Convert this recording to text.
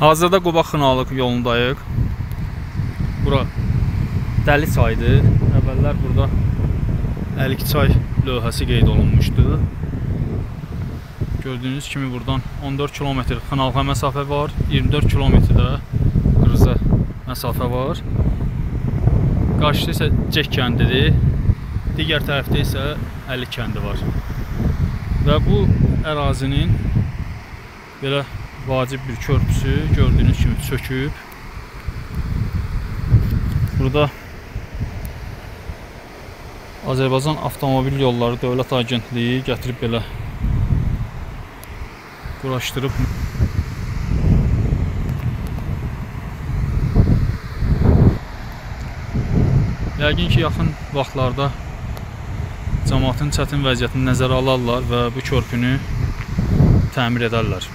Hazırda Quba Xınalıq yolundayıq. Bura Dəli çaydır. Əvvəllər burada Əlik çay lövhəsi qeyd olunmuşdu. Gördüyünüz kimi buradan 14 kilometr Xınalığa məsafə var, 24 kilometr də Qırıza məsafə var. Qarşıda isə Cek kəndidir. Digər tərəfdə isə Əlik kəndi var. Və bu ərazinin belə vacib bir körpüsü gördüyünüz kimi çöküb. Burada Azərbaycan Avtomobil Yolları Dövlət Agentliyi gətirib belə quraşdırıb. Yəqin ki, yaxın vaxtlarda cəmaatın çətin vəziyyətini nəzərə alarlar və bu körpünü təmir edərlər.